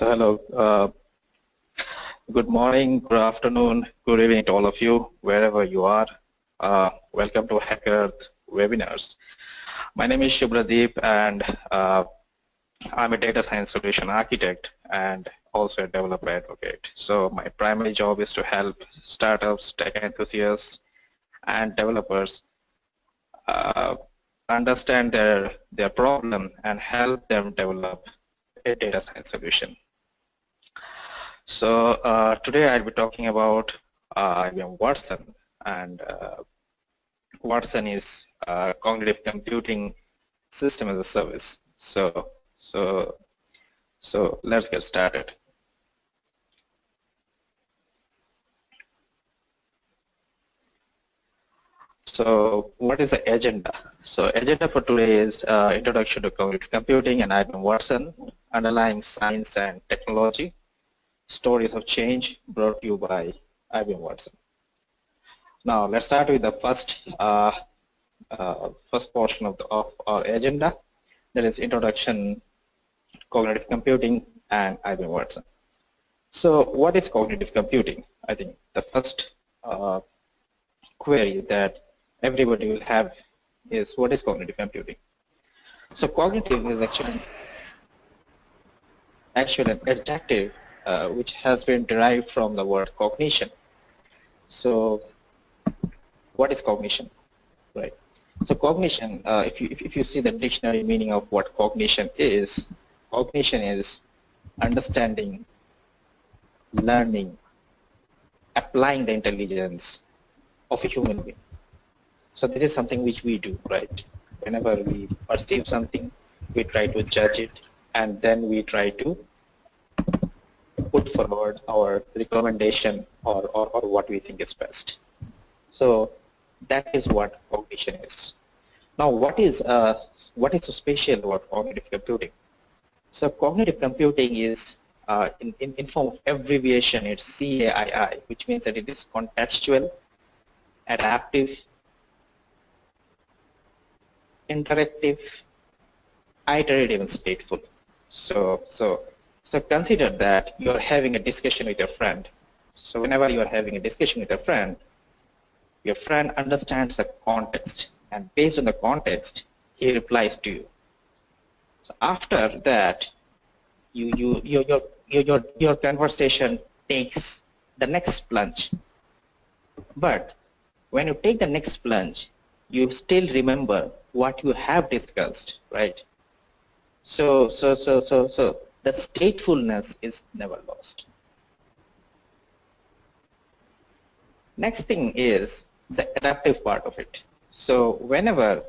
So hello, uh, good morning, good afternoon, good evening to all of you, wherever you are. Uh, welcome to Hacker webinars. My name is Shubhradeep and uh, I'm a data science solution architect and also a developer advocate. So my primary job is to help startups, tech enthusiasts, and developers uh, understand their, their problem and help them develop a data science solution. So uh, today I'll be talking about uh, IBM Watson and uh, Watson is uh, cognitive computing system as a service. So so so let's get started. So what is the agenda? So agenda for today is uh, introduction to cognitive computing and IBM Watson, underlying science and technology, stories of change brought to you by IBM Watson. Now let's start with the first uh, uh, first portion of, the, of our agenda, that is introduction cognitive computing and IBM Watson. So what is cognitive computing? I think the first uh, query that everybody will have is what is cognitive computing? So cognitive is actually actually an adjective uh, which has been derived from the word cognition. So what is cognition? Right. So cognition, uh, if, you, if, if you see the dictionary meaning of what cognition is, cognition is understanding, learning, applying the intelligence of a human being. So this is something which we do, right? Whenever we perceive something, we try to judge it, and then we try to put forward our recommendation or, or, or what we think is best. So that is what cognition is. Now, what is uh, what is so special about cognitive computing? So, cognitive computing is uh, in, in, in form of abbreviation. It's CAII, which means that it is contextual, adaptive, interactive, iterative, and stateful. So, so so consider that you are having a discussion with your friend. So whenever you are having a discussion with a friend, your friend understands the context and based on the context, he replies to you. So after that, you, you, your, your, your, your conversation takes the next plunge. But when you take the next plunge, you still remember what you have discussed, right? So, so, so, so, so the statefulness is never lost. Next thing is the adaptive part of it. So whenever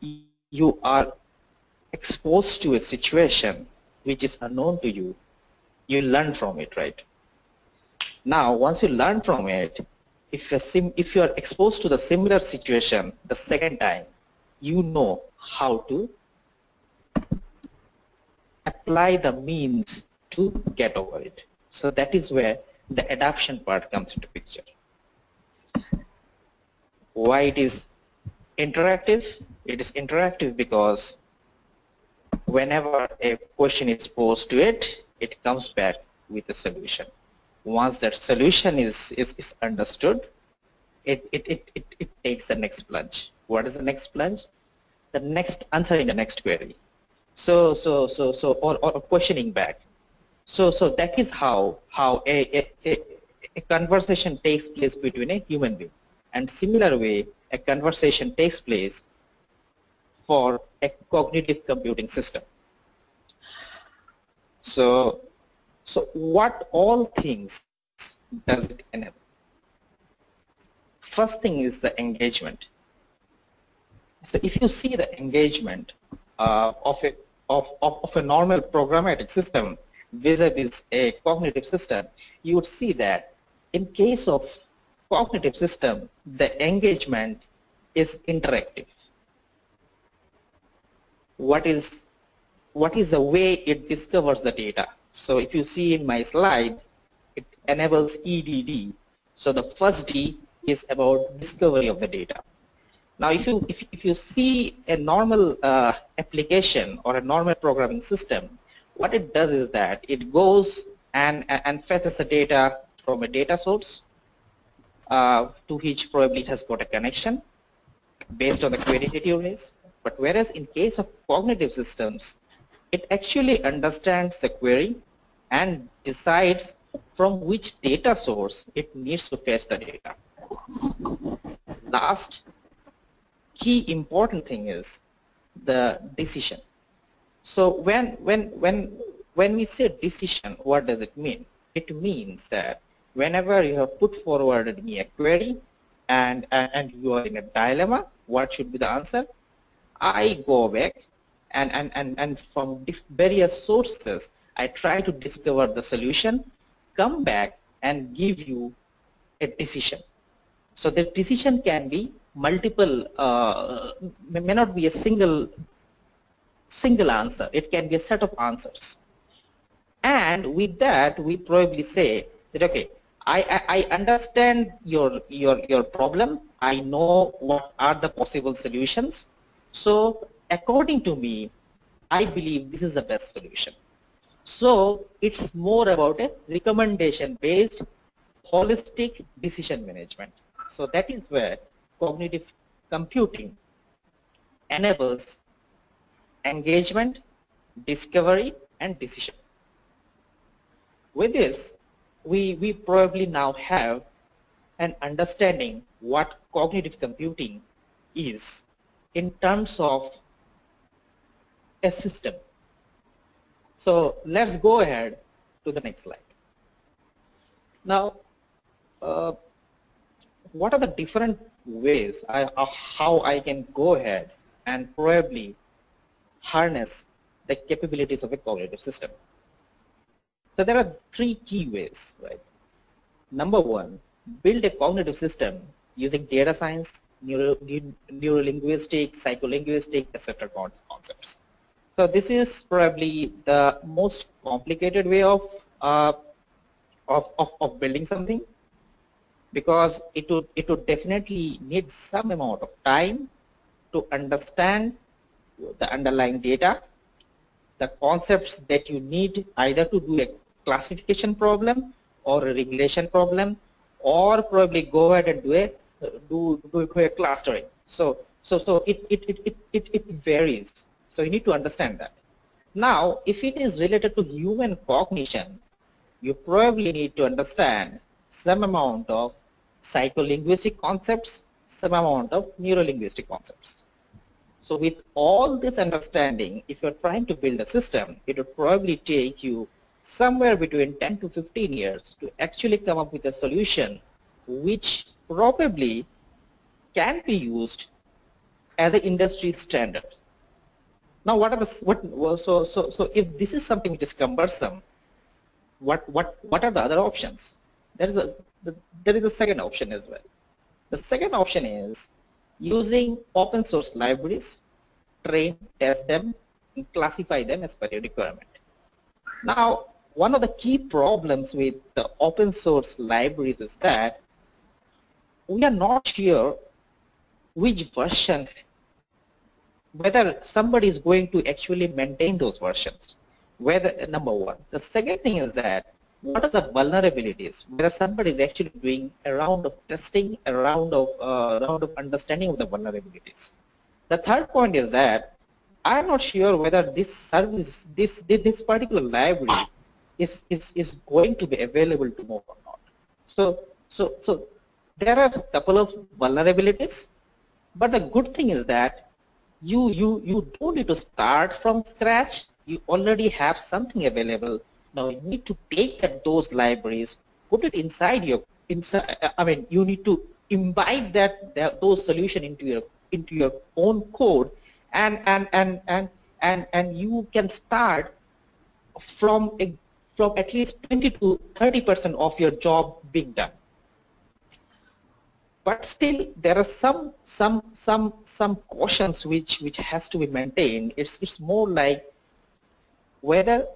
you are exposed to a situation which is unknown to you, you learn from it, right? Now, once you learn from it, if, if you are exposed to the similar situation the second time, you know how to apply the means to get over it. So that is where the adaptation part comes into picture. Why it is interactive? It is interactive because whenever a question is posed to it, it comes back with a solution. Once that solution is, is, is understood, it, it, it, it, it takes the next plunge. What is the next plunge? The next answer in the next query. So, so, so, so, or, or questioning back. So, so that is how how a, a, a conversation takes place between a human being. And similar way, a conversation takes place for a cognitive computing system. So, so what all things does it enable? First thing is the engagement. So if you see the engagement uh, of a of, of, of a normal programmatic system vis-a-vis a cognitive system, you would see that in case of cognitive system, the engagement is interactive. What is what is the way it discovers the data? So if you see in my slide, it enables EDD. So the first D is about discovery of the data. Now, if you if, if you see a normal uh, application or a normal programming system, what it does is that it goes and, and fetches the data from a data source uh, to which probably it has got a connection based on the query that you raise. But whereas in case of cognitive systems, it actually understands the query and decides from which data source it needs to fetch the data. Last key important thing is the decision. So when when when when we say decision, what does it mean? It means that whenever you have put forward me a query and and you are in a dilemma, what should be the answer? I go back and and and, and from various sources I try to discover the solution, come back and give you a decision. So the decision can be multiple, uh, may not be a single single answer. It can be a set of answers. And with that, we probably say that, okay, I, I, I understand your, your, your problem. I know what are the possible solutions. So according to me, I believe this is the best solution. So it's more about a recommendation based holistic decision management. So that is where cognitive computing enables engagement, discovery, and decision. With this, we, we probably now have an understanding what cognitive computing is in terms of a system. So let's go ahead to the next slide. Now, uh, what are the different ways I, uh, how I can go ahead and probably harness the capabilities of a cognitive system? So there are three key ways, right? Number one, build a cognitive system using data science, neuro, neuro-linguistic, psycholinguistic, etc. concepts. So this is probably the most complicated way of, uh, of, of, of building something because it would, it would definitely need some amount of time to understand the underlying data, the concepts that you need either to do a classification problem or a regression problem or probably go ahead and do a do, do, do a clustering. So so so it, it, it, it, it varies so you need to understand that. Now, if it is related to human cognition, you probably need to understand some amount of psycholinguistic concepts, some amount of neurolinguistic concepts. So with all this understanding, if you're trying to build a system, it would probably take you somewhere between 10 to 15 years to actually come up with a solution which probably can be used as an industry standard. Now, what are the what so so so if this is something which is cumbersome, what what what are the other options? There is a the, there is a second option as well. The second option is using open source libraries, train, test them, and classify them as per your requirement. Now, one of the key problems with the open source libraries is that we are not sure which version whether somebody is going to actually maintain those versions. Whether number one. The second thing is that what are the vulnerabilities? Whether somebody is actually doing a round of testing, a round of uh, round of understanding of the vulnerabilities. The third point is that I'm not sure whether this service, this this particular library, is is is going to be available to tomorrow or not. So so so there are a couple of vulnerabilities, but the good thing is that you, you, you don't need to start from scratch. You already have something available. Now you need to take that, those libraries, put it inside your, inside, uh, I mean, you need to imbibe that, that those solution into your, into your own code and, and, and, and, and, and you can start from a, from at least 20 to 30 percent of your job being done. But still there are some some some some cautions which which has to be maintained. It's it's more like whether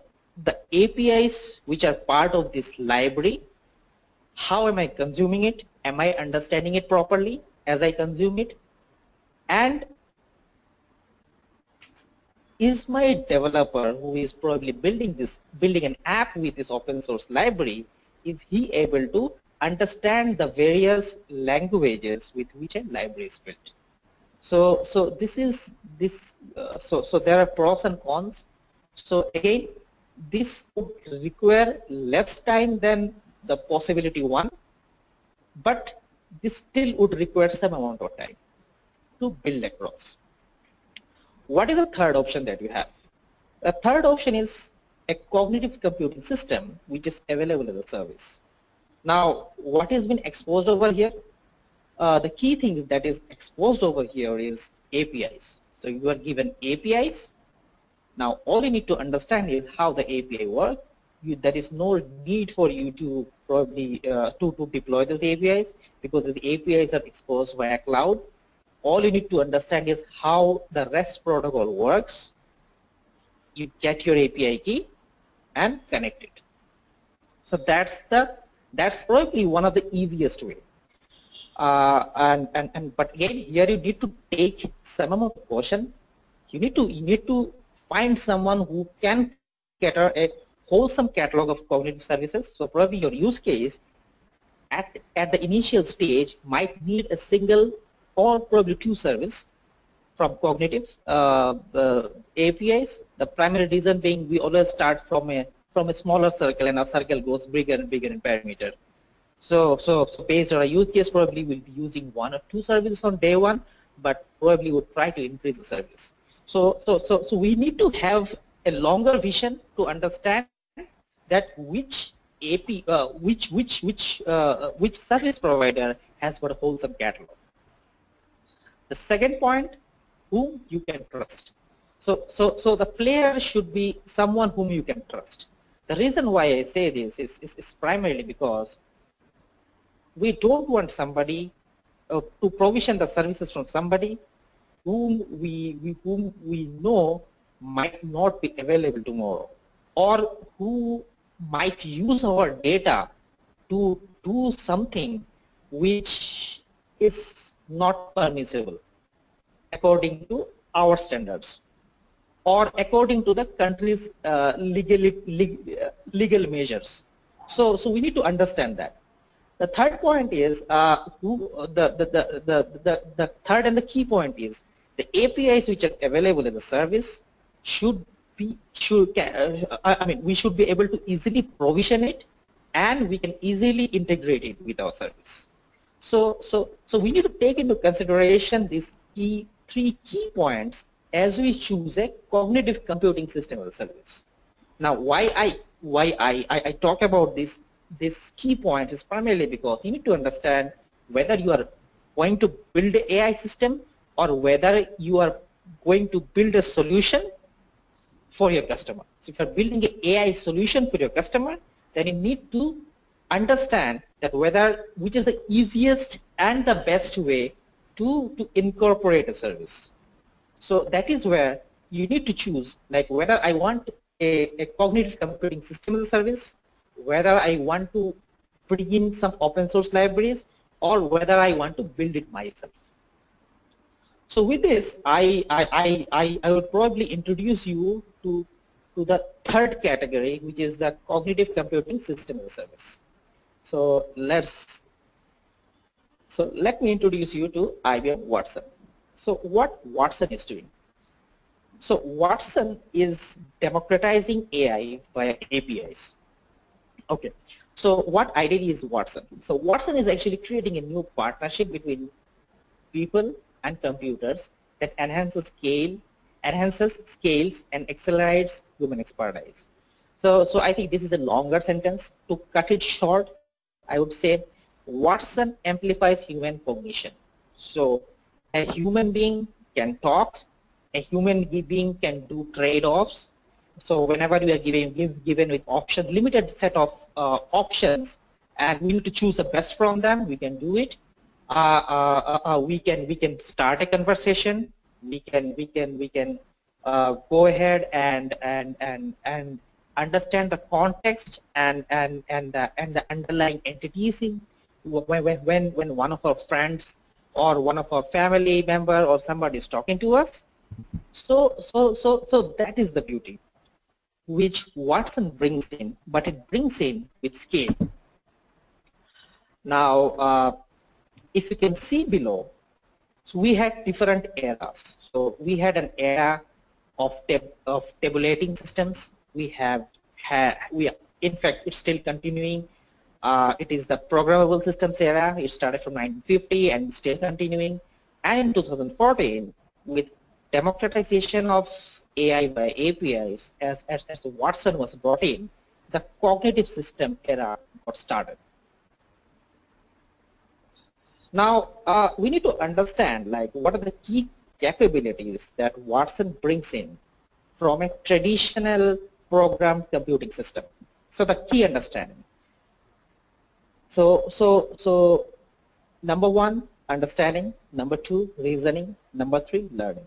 the apis which are part of this library how am i consuming it am i understanding it properly as i consume it and is my developer who is probably building this, building an app with this open source library, is he able to understand the various languages with which a library is built? So, so this is this. Uh, so, so there are pros and cons. So again, this would require less time than the possibility one, but this still would require some amount of time to build across. What is the third option that you have? The third option is a cognitive computing system which is available as a service. Now, what has been exposed over here? Uh, the key things that is exposed over here is APIs. So you are given APIs. Now, all you need to understand is how the API works. You, there is no need for you to probably uh, to, to deploy those APIs because the APIs are exposed via cloud. All you need to understand is how the REST protocol works. You get your API key and connect it. So that's the that's probably one of the easiest way. Uh, and, and, and but again here you need to take some amount of caution. You need to you need to find someone who can cater a wholesome catalog of cognitive services. So probably your use case at, at the initial stage might need a single or probably two service from cognitive uh, APIs. The primary reason being we always start from a from a smaller circle and our circle goes bigger and bigger in perimeter. So, so, so based on a use case, probably we'll be using one or two services on day one, but probably would try to increase the service. So, so, so, so we need to have a longer vision to understand that which AP, uh, which, which, which, uh, which service provider has got a wholesome catalog. The second point, whom you can trust. So, so, so the player should be someone whom you can trust. The reason why I say this is, is, is primarily because we don't want somebody uh, to provision the services from somebody whom we, we, whom we know might not be available tomorrow or who might use our data to do something which is not permissible according to our standards or according to the country's uh, legal, uh, legal measures. So, so we need to understand that. The third point is, uh, who, the, the, the, the, the, the third and the key point is, the APIs which are available as a service should be, should, uh, I mean, we should be able to easily provision it and we can easily integrate it with our service. So, so, so we need to take into consideration these key, three key points as we choose a cognitive computing system as a service. Now, why I why I, I, I talk about this this key point is primarily because you need to understand whether you are going to build an AI system or whether you are going to build a solution for your customer. So if you're building an AI solution for your customer, then you need to understand that whether which is the easiest and the best way to, to incorporate a service. So that is where you need to choose like whether I want a, a cognitive computing system as a service, whether I want to bring in some open source libraries, or whether I want to build it myself. So with this, I, I, I, I will probably introduce you to, to the third category, which is the cognitive computing system as a service. So let's, so let me introduce you to IBM Watson. So what Watson is doing? So Watson is democratizing AI via APIs. Okay. So what identity is Watson? So Watson is actually creating a new partnership between people and computers that enhances scale, enhances scales and accelerates human expertise. So, so I think this is a longer sentence. To cut it short, I would say Watson amplifies human cognition. So a human being can talk, a human being can do trade-offs. So whenever we are given, given with options, limited set of uh, options, and we need to choose the best from them, we can do it. We can we can start a conversation. We can we can we can uh, go ahead and and and and understand the context and and and the, and the underlying entities in when when when one of our friends or one of our family member or somebody is talking to us, So, so, so, so that is the beauty which Watson brings in, but it brings in with scale. Now, uh, if you can see below, so we had different eras. So we had an era of, tab of tabulating systems. We have we, in fact, it's still continuing. Uh, it is the programmable systems era. It started from 1950 and still continuing. And in 2014, with democratization of AI by APIs, as, as, as Watson was brought in, the cognitive system era got started. Now, uh, we need to understand like what are the key capabilities that Watson brings in from a traditional program computing system. So the key understanding. So, so, so number one, understanding. Number two, reasoning. Number three, learning.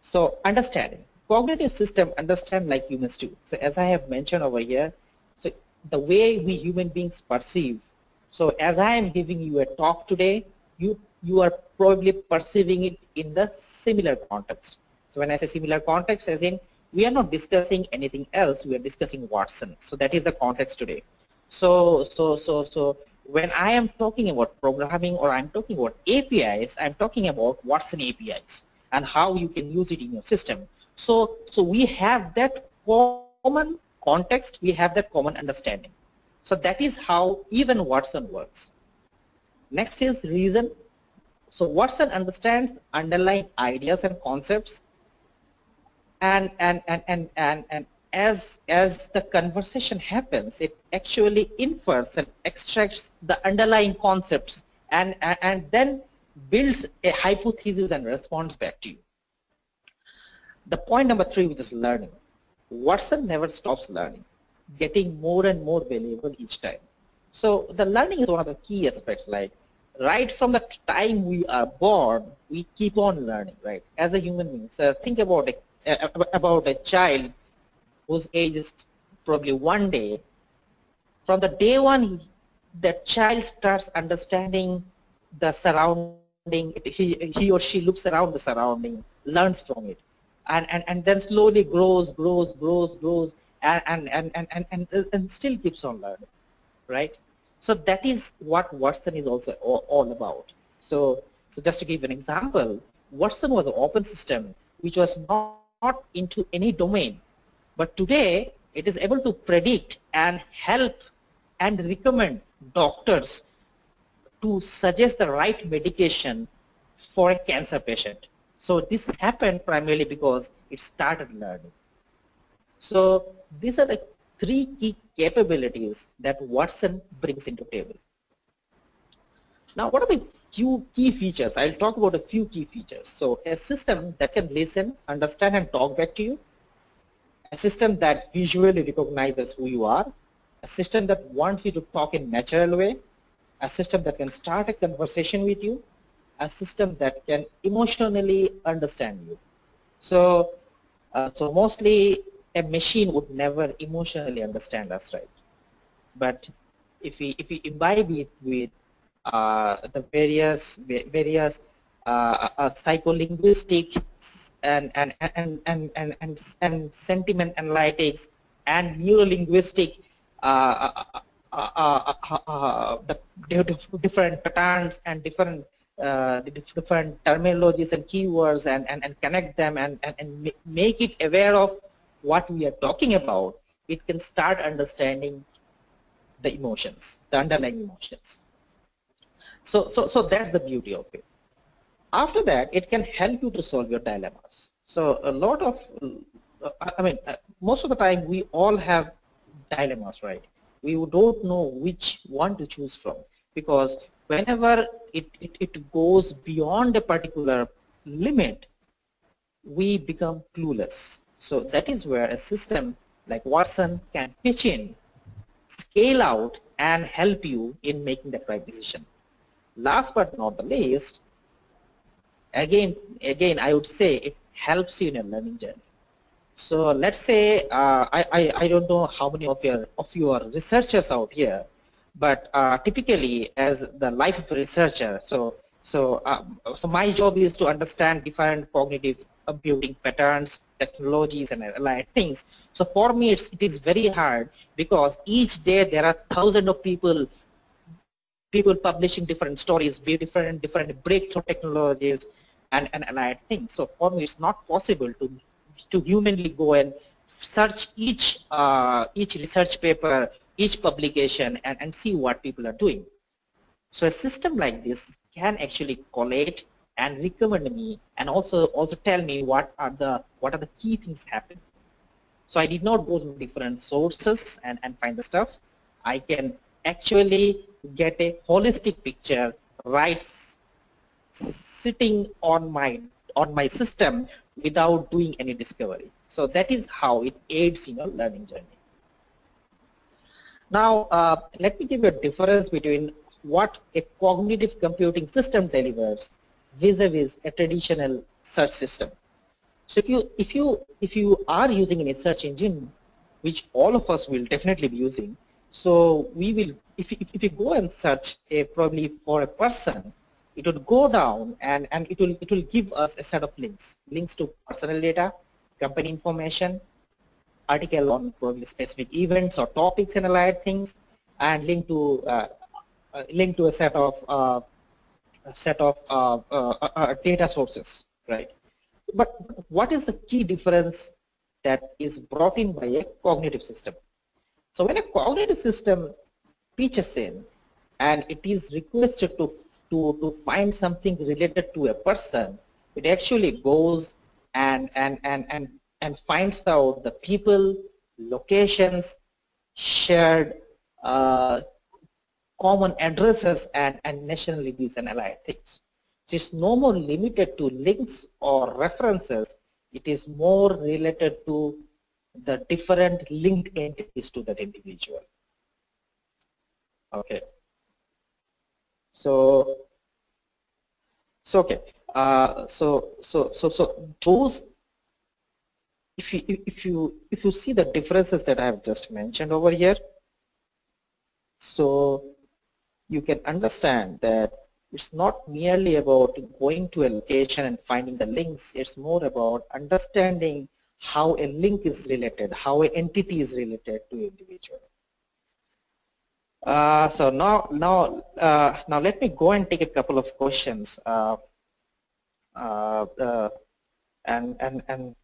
So understanding. Cognitive system understand like humans do. So as I have mentioned over here, so the way we human beings perceive so as I am giving you a talk today, you, you are probably perceiving it in the similar context. So when I say similar context, as in we are not discussing anything else, we are discussing Watson. So that is the context today. So, so, so, so when I am talking about programming or I'm talking about APIs, I'm talking about Watson APIs and how you can use it in your system. So, so we have that common context, we have that common understanding. So that is how even Watson works. Next is reason. So Watson understands underlying ideas and concepts and and and and and, and as as the conversation happens it actually infers and extracts the underlying concepts and and, and then builds a hypothesis and responds back to you the point number three which is learning watson never stops learning getting more and more valuable each time. So the learning is one of the key aspects, like right from the time we are born, we keep on learning, right? As a human being, so think about a, about a child whose age is probably one day. From the day one, the child starts understanding the surrounding, he, he or she looks around the surrounding, learns from it, and, and, and then slowly grows, grows, grows, grows, and, and, and, and, and, uh, and still keeps on learning, right? So that is what Watson is also all about. So, so just to give an example, Watson was an open system which was not, not into any domain. But today, it is able to predict and help and recommend doctors to suggest the right medication for a cancer patient. So this happened primarily because it started learning. So these are the three key capabilities that Watson brings into table. Now what are the few key features? I'll talk about a few key features. So a system that can listen, understand and talk back to you. A system that visually recognizes who you are. A system that wants you to talk in natural way. A system that can start a conversation with you. A system that can emotionally understand you. So, uh, so mostly a machine would never emotionally understand us, right? But if we if we imbibe it with uh, the various various uh, uh, psycholinguistic and and and and and and, and sentiment analytics and neurolinguistic different patterns and different uh, the different terminologies and keywords and, and, and connect them and, and, and make it aware of what we are talking about, it can start understanding the emotions, the underlying emotions. So, so, so that's the beauty of it. After that, it can help you to solve your dilemmas. So a lot of, I mean, uh, most of the time we all have dilemmas, right? We don't know which one to choose from because whenever it, it, it goes beyond a particular limit, we become clueless. So that is where a system like Watson can pitch in, scale out, and help you in making the right decision. Last but not the least, again, again, I would say it helps you in your learning journey. So let's say uh, I, I, I don't know how many of your of you are researchers out here, but uh, typically as the life of a researcher, so so um, so my job is to understand different cognitive building patterns, technologies, and allied things. So for me, it's, it is very hard because each day there are thousands of people people publishing different stories, be different different breakthrough technologies, and, and allied things. So for me, it's not possible to to humanly go and search each uh, each research paper, each publication, and, and see what people are doing. So a system like this can actually collate and recommend me and also also tell me what are the what are the key things happening. So I did not go to different sources and, and find the stuff. I can actually get a holistic picture right sitting on my on my system without doing any discovery. So that is how it aids in your learning journey. Now, uh, let me give you a difference between what a cognitive computing system delivers vis-a-vis -vis a traditional search system. So if you if you if you are using a search engine, which all of us will definitely be using, so we will if if, if you go and search a probably for a person, it would go down and and it will it will give us a set of links, links to personal data, company information, article on probably specific events or topics and allied things, and link to uh, uh, link to a set of uh, a set of uh, uh, data sources, right? But what is the key difference that is brought in by a cognitive system? So when a cognitive system pitches in and it is requested to, to, to find something related to a person, it actually goes and, and, and, and and finds out the people, locations, shared uh, common addresses and, and nationalities and allied things. So it's no more limited to links or references. It is more related to the different linked entities to that individual. Okay. So, so okay. Uh, so, so, so, so those if you if you if you see the differences that I have just mentioned over here, so you can understand that it's not merely about going to a location and finding the links. It's more about understanding how a link is related, how an entity is related to an individual. Uh, so now, now, uh, now let me go and take a couple of questions, uh, uh, uh and and and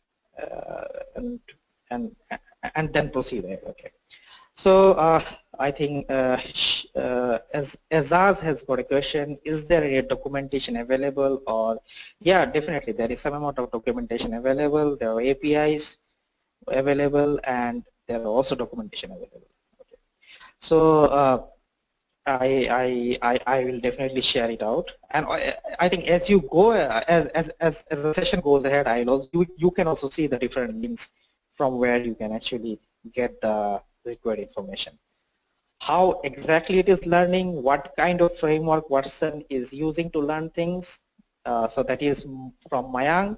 uh, and and and then proceed. Okay. So uh, I think uh, as Azaz has got a question, is there any documentation available or yeah, definitely there is some amount of documentation available. There are APIs available and there are also documentation available. Okay. So uh, I, I, I, will definitely share it out. And I, I think as you go, as, as, as, as the session goes ahead, I will you, you can also see the different links from where you can actually get the required information. How exactly it is learning, what kind of framework Watson is using to learn things. Uh, so that is from Mayank.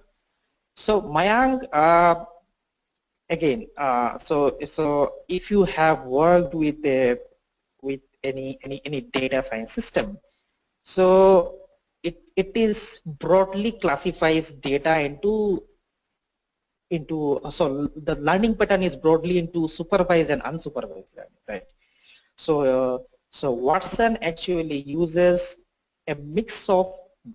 So Mayank, uh, again, uh, so so if you have worked with a with any any any data science system. So it it is broadly classifies data into into so the learning pattern is broadly into supervised and unsupervised learning, right? So uh, so Watson actually uses a mix of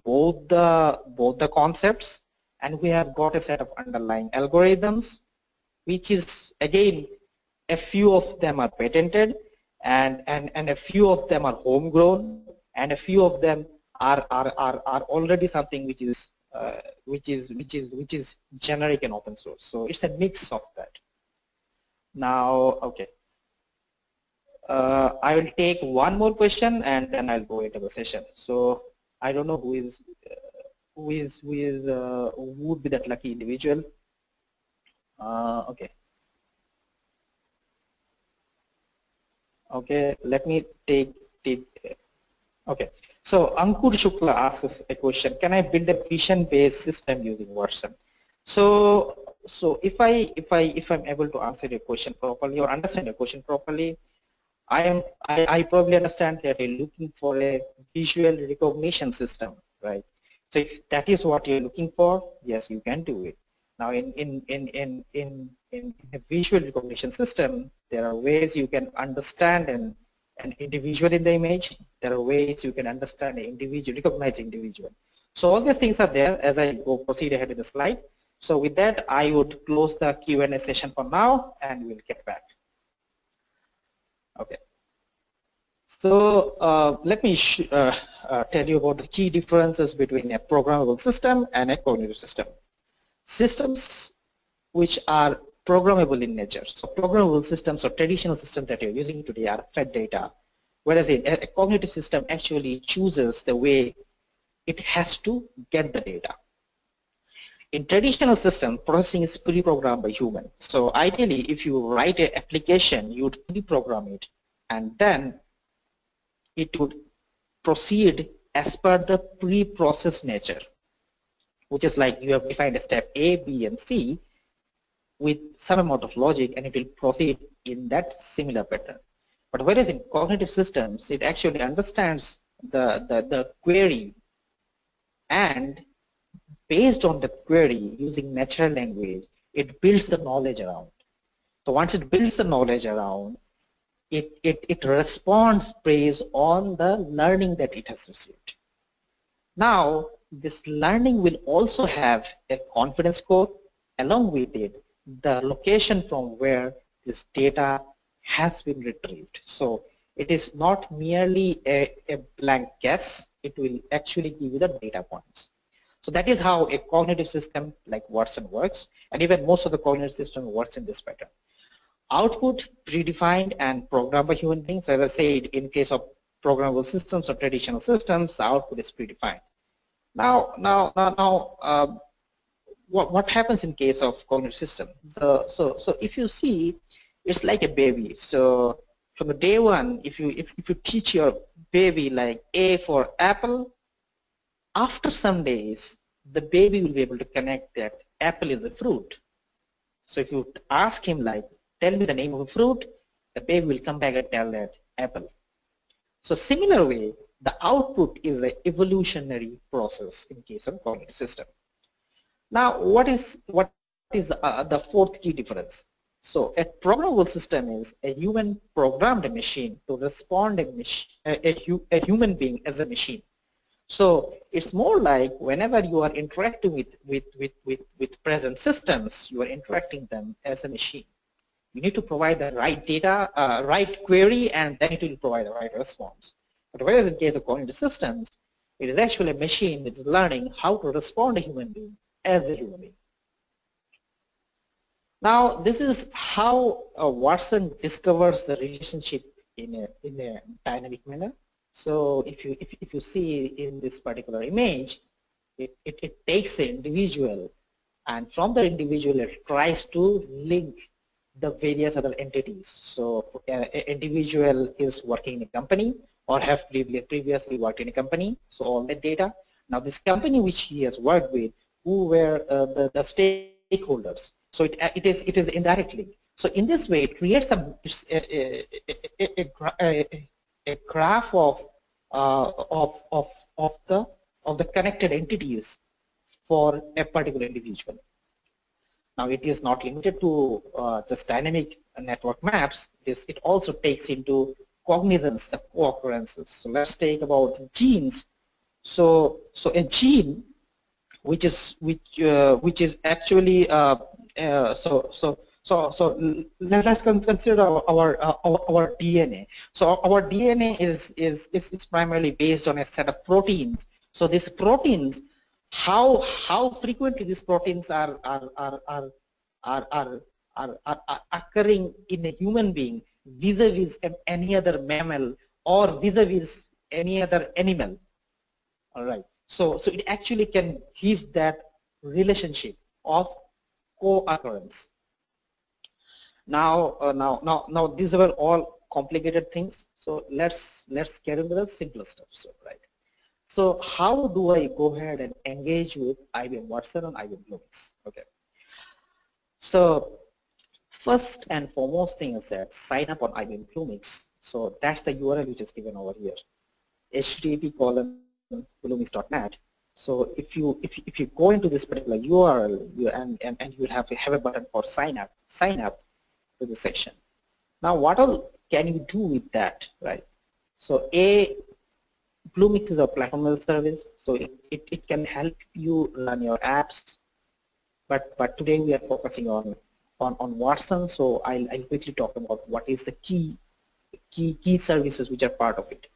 both the both the concepts and we have got a set of underlying algorithms which is again a few of them are patented and, and, and a few of them are homegrown and a few of them are, are, are, are already something which is uh, which is which is which is generic and open source. So it's a mix of that. Now, okay. Uh, I will take one more question and then I'll go into the session. So I don't know who is uh, who is who is uh, who would be that lucky individual. Uh, okay. Okay, let me take, take okay. So Ankur Shukla asks a question, can I build a vision-based system using Watson? So, so if I, if I, if I'm able to answer your question properly or understand your question properly, I am, I, I probably understand that you're looking for a visual recognition system, right? So if that is what you're looking for, yes, you can do it. Now in, in, in, in, in, in a visual recognition system, there are ways you can understand an, an individual in the image. There are ways you can understand an individual, recognize individual. So all these things are there as I go proceed ahead in the slide. So with that, I would close the Q&A session for now and we'll get back. Okay. So uh, let me uh, uh, tell you about the key differences between a programmable system and a cognitive system. Systems which are programmable in nature. So programmable systems or traditional systems that you're using today are fed data, whereas a, a cognitive system actually chooses the way it has to get the data. In traditional system, processing is pre-programmed by human. So ideally, if you write an application, you would pre-program it, and then it would proceed as per the pre-processed nature, which is like you have defined a step A, B, and C with some amount of logic, and it will proceed in that similar pattern. But whereas in cognitive systems, it actually understands the, the, the query and based on the query using natural language, it builds the knowledge around. So once it builds the knowledge around, it, it, it responds based on the learning that it has received. Now, this learning will also have a confidence score along with it the location from where this data has been retrieved. So it is not merely a, a blank guess, it will actually give you the data points. So that is how a cognitive system like Watson works, and even most of the cognitive system works in this pattern. Output predefined and programmed by human beings. As I said, in case of programmable systems or traditional systems, the output is predefined. Now, now, now, now, uh, what what happens in case of cognitive system? So, so, so if you see, it's like a baby. So from the day one, if you if, if you teach your baby like A for apple, after some days, the baby will be able to connect that apple is a fruit. So if you ask him like, tell me the name of a fruit, the baby will come back and tell that apple. So similar way, the output is an evolutionary process in case of cognitive system. Now, what is what is uh, the fourth key difference? So a programmable system is a human programmed machine to respond a, a, a, a human being as a machine. So it's more like whenever you are interacting with, with, with, with, with present systems, you are interacting them as a machine. You need to provide the right data, uh, right query, and then it will provide the right response. But whereas in case of cognitive systems, it is actually a machine that is learning how to respond to a human being as a human being. Now, this is how uh, Watson discovers the relationship in a, in a dynamic manner. So if you if, if you see in this particular image, it, it, it takes an individual and from the individual it tries to link the various other entities. So uh, individual is working in a company or have previously worked in a company, so all that data. Now this company which he has worked with, who were uh, the, the stakeholders. So it, uh, it is it is indirectly. So in this way, it creates a, a, a, a, graph of uh, of of of the of the connected entities for a particular individual. Now it is not limited to uh, just dynamic network maps. It, is, it also takes into cognizance the co-occurrences. So let's take about genes. So so a gene which is which uh, which is actually uh, uh so so so, so let us consider our our, uh, our, our DNA. So our DNA is, is is is primarily based on a set of proteins. So these proteins, how how frequently these proteins are are are are are, are, are, are, are occurring in a human being vis-a-vis -vis any other mammal or vis-a-vis -vis any other animal. All right. So so it actually can give that relationship of co-occurrence. Now, uh, now, now, now, these were all complicated things. So let's let's get into the simpler stuff. So right. So how do I go ahead and engage with IBM Watson and IBM Bluemix? Okay. So first and foremost thing is that sign up on IBM Bluemix. So that's the URL which is given over here. http colon bluemix.net So if you if, if you go into this particular URL you, and, and, and you will have, have a button for sign up, sign up to the section. Now what all can you do with that, right? So A, Bluemix is a platform as a service, so it, it, it can help you run your apps, but but today we are focusing on on, on Watson, so I'll, I'll quickly talk about what is the key key key services which are part of it.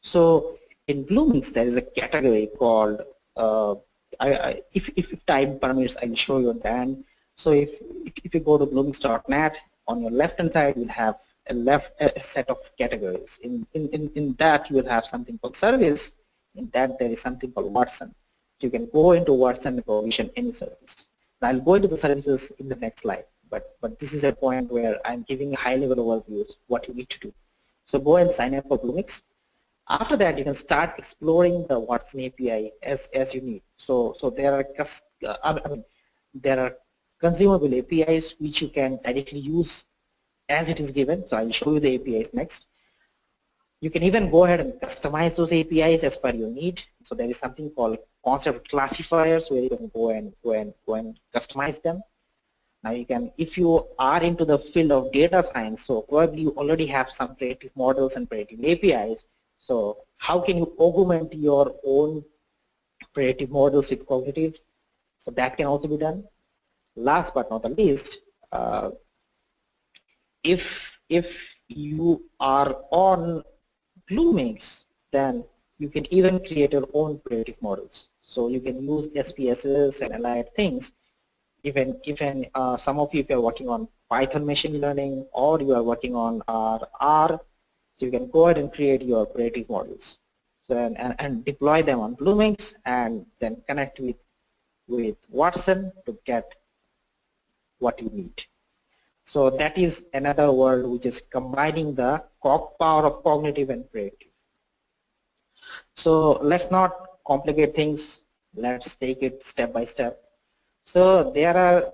So in Bluemix there is a category called uh, I, I, if, if, time permits I'll show you then. So if, if, you go to bluemix.net on your left hand side you'll have a left a set of categories. In, in, in, in that you will have something called service. In that there is something called Watson. So you can go into Watson and provision any service. I'll go into the services in the next slide. But, but this is a point where I'm giving a high level overview what you need to do. So go and sign up for Bluemix. After that, you can start exploring the Watson API as, as you need. So, so there are, uh, I mean, there are consumable APIs which you can directly use as it is given. So I'll show you the APIs next. You can even go ahead and customize those APIs as per your need. So there is something called concept classifiers where you can go and go and go and customize them. Now you can, if you are into the field of data science, so probably you already have some predictive models and predictive APIs. So how can you augment your own predictive models with cognitive? So that can also be done. Last but not the least, uh, if if you are on Bluemix, then you can even create your own predictive models. So you can use SPSS and allied things even even uh, some of you if you're working on Python machine learning or you are working on uh, R, so you can go ahead and create your predictive models. So and, and, and deploy them on Bluemix and then connect with with Watson to get what you need. So that is another world which is combining the power of cognitive and predictive. So let's not complicate things. Let's take it step by step. So there are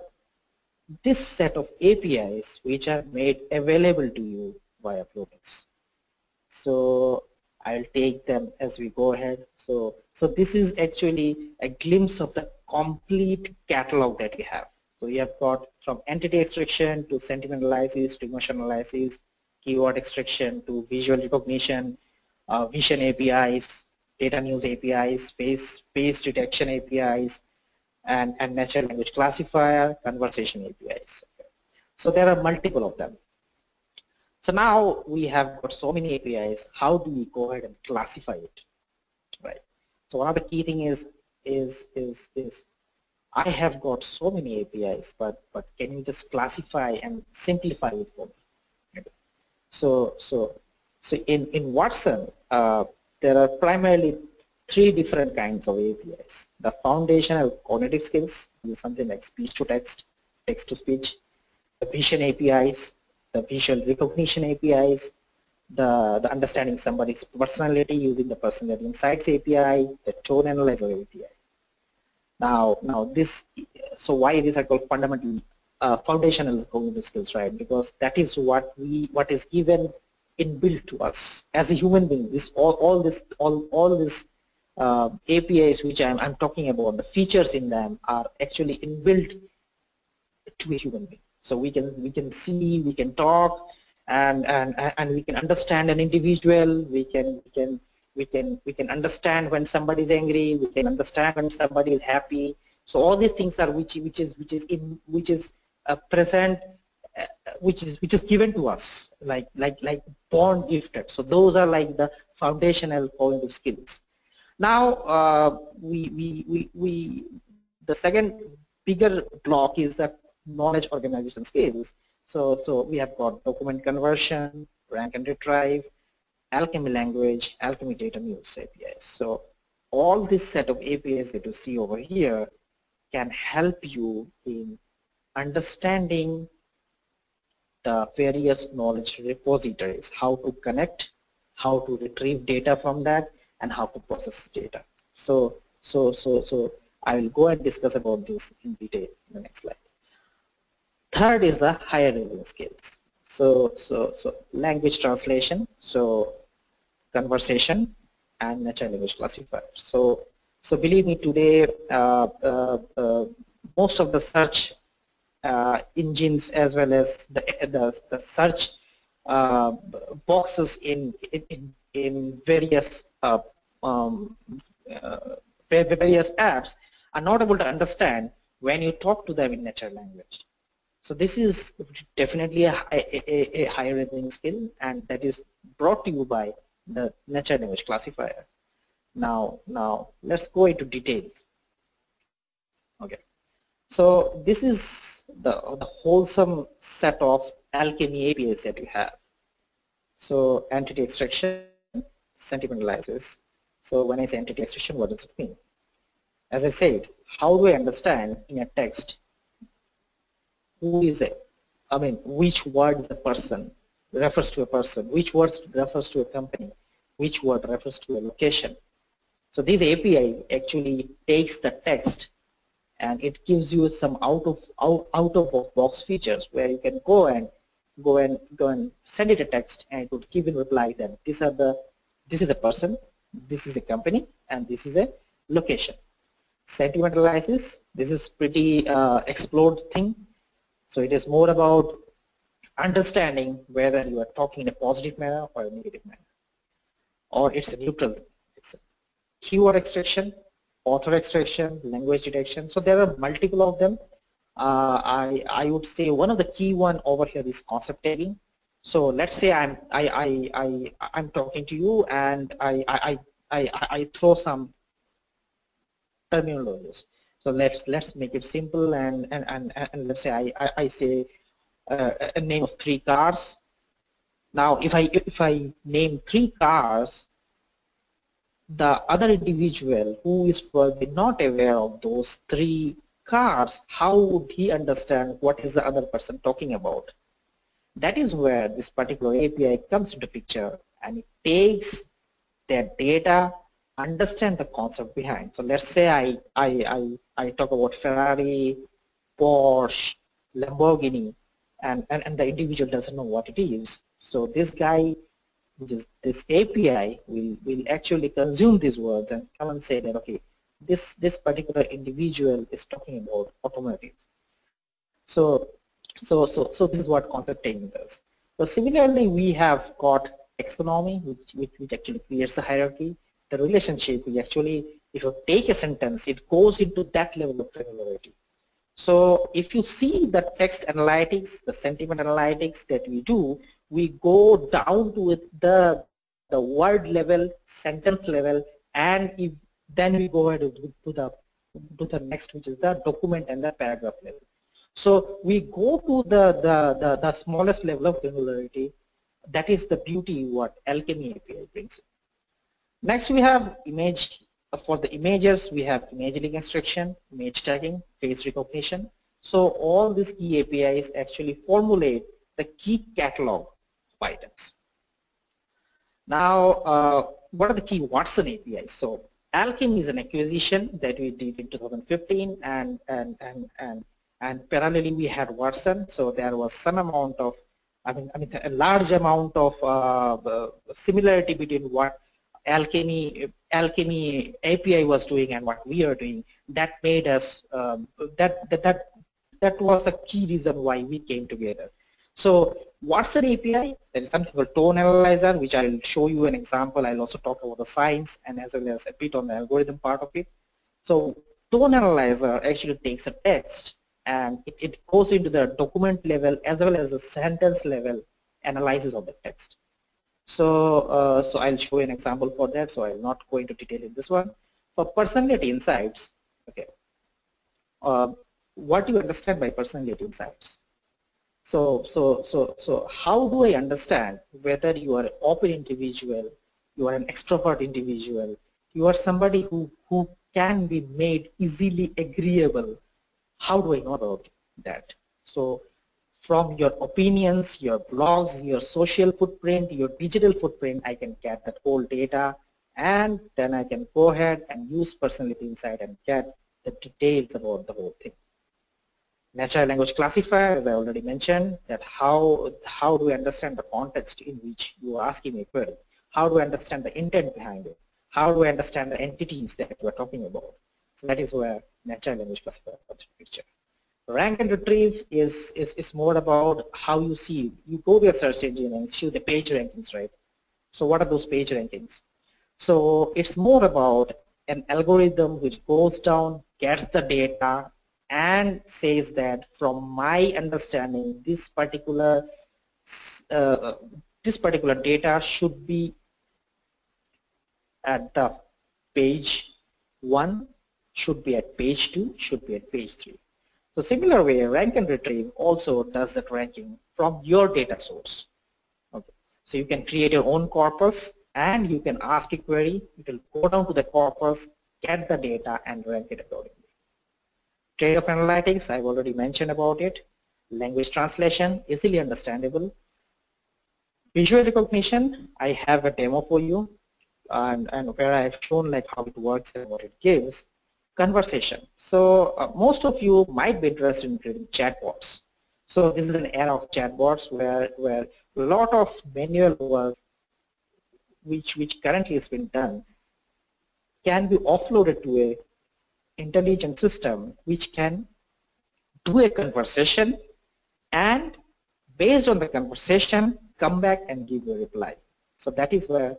this set of APIs which are made available to you via Bluemix. So I'll take them as we go ahead. So, so this is actually a glimpse of the complete catalog that we have. So we have got from entity extraction to sentiment analysis to emotion analysis, keyword extraction to visual recognition, uh, vision APIs, data news APIs, face, face detection APIs, and, and natural language classifier, conversation APIs. So there are multiple of them. So now we have got so many APIs, how do we go ahead and classify it? Right. So one of the key thing is is is is I have got so many APIs, but but can you just classify and simplify it for me? So so so in in Watson, uh, there are primarily three different kinds of APIs. The foundational cognitive skills is something like speech to text, text to speech, the vision APIs, the visual recognition APIs, the, the understanding somebody's personality using the personality insights API, the tone analyzer API. Now, now this, so why these are called fundamental, uh, foundational cognitive skills, right? Because that is what we, what is given inbuilt to us as a human being. This all, all this, all, all this uh, APIs which I'm, I'm talking about, the features in them are actually inbuilt to a human being. So we can we can see, we can talk, and and and we can understand an individual. We can we can we can we can understand when somebody is angry. We can understand when somebody is happy. So all these things are which which is which is in which is uh, present, uh, which is which is given to us like like like born gifted. So those are like the foundational cognitive skills. Now, uh, we, we, we, we, the second bigger block is the knowledge organization skills. So, so we have got document conversion, rank and retrieve, Alchemy language, Alchemy data news APIs. So all this set of APIs that you see over here can help you in understanding the various knowledge repositories, how to connect, how to retrieve data from that, and how to process data. So, so, so, so I will go and discuss about this in detail in the next slide. Third is the higher reasoning skills. So, so, so language translation, so conversation and natural language classifier. So, So believe me, today uh, uh, uh, most of the search engines as well as the the, the search boxes in in, in various um, various apps are not able to understand when you talk to them in natural language. So this is definitely a, a, a higher reasoning skill and that is brought to you by the natural language classifier. Now, now let's go into details. Okay. So this is the, the wholesome set of Alchemy APIs that you have. So entity extraction, sentiment analysis. So when I say entity extraction, what does it mean? As I said, how do I understand in a text who is it? I mean, which word is a person, refers to a person, which word refers to a company, which word refers to a location. So this API actually takes the text and it gives you some out of out, out of box features where you can go and go and go and send it a text and it would give in reply that these are the this is a person, this is a company, and this is a location. Sentiment analysis, this is pretty uh, explored thing. So it is more about understanding whether you are talking in a positive manner or a negative manner. Or it's a neutral. It's a keyword extraction, author extraction, language detection. So there are multiple of them. Uh, I, I would say one of the key one over here is concept tagging. So let's say I'm I, I, I I'm talking to you and I I, I, I throw some terminologies. So let's let's make it simple and and and, and let's say I I, I say uh, a name of three cars. Now if I if I name three cars, the other individual who is probably not aware of those three cars, how would he understand what is the other person talking about? That is where this particular API comes into picture and it takes their data understand the concept behind. So let's say I, I, I, I talk about Ferrari, Porsche, Lamborghini, and, and, and the individual doesn't know what it is. So this guy, this, this API will, will actually consume these words and come and say that, okay, this, this particular individual is talking about automotive. So, so, so, so this is what concept tagging does. So similarly, we have got taxonomy, which, which, which actually creates a hierarchy the relationship we actually if you take a sentence it goes into that level of granularity. So if you see the text analytics the sentiment analytics that we do we go down to with the the word level sentence level and if, then we go ahead to the to the next which is the document and the paragraph level. So we go to the the the, the smallest level of granularity. That is the beauty what alchemy API brings Next we have image. For the images we have image link extraction, image tagging, face recognition. So all these key APIs actually formulate the key catalog of items. Now uh, what are the key Watson APIs? So Alchemy is an acquisition that we did in 2015 and and and and and parallelly we had Watson so there was some amount of I mean I mean a large amount of uh, similarity between what Alchemy Alchemy API was doing and what we are doing, that made us um, that, that that that was the key reason why we came together. So Watson API? There is something called tone analyzer, which I'll show you an example. I'll also talk about the science and as well as a bit on the algorithm part of it. So tone analyzer actually takes a text and it, it goes into the document level as well as the sentence level analysis of the text. So, uh, so I'll show an example for that. So I'll not go into detail in this one. For personality insights, okay. Uh, what do you understand by personality insights? So, so, so, so how do I understand whether you are an open individual, you are an extrovert individual, you are somebody who, who can be made easily agreeable. How do I know about that? So from your opinions, your blogs, your social footprint, your digital footprint, I can get that whole data and then I can go ahead and use personality insight and get the details about the whole thing. Natural language classifier, as I already mentioned, that how, how do we understand the context in which you are asking a query? How do we understand the intent behind it? how do I understand the entities that we're talking about? So that is where natural language classifier comes into picture. Rank and retrieve is, is, is more about how you see, you go to a search engine and see the page rankings, right? So what are those page rankings? So it's more about an algorithm which goes down, gets the data, and says that from my understanding, this particular uh, this particular data should be at the page 1, should be at page 2, should be at page 3. So similar way, rank and retrieve also does that ranking from your data source. Okay. So you can create your own corpus and you can ask a query, it will go down to the corpus, get the data and rank it accordingly. Trade-off analytics, I've already mentioned about it. Language translation, easily understandable. Visual recognition, I have a demo for you and, and where I have shown like how it works and what it gives. Conversation. So uh, most of you might be interested in creating chatbots. So this is an era of chatbots where where a lot of manual work which which currently has been done can be offloaded to a intelligent system which can do a conversation and based on the conversation come back and give a reply. So that is where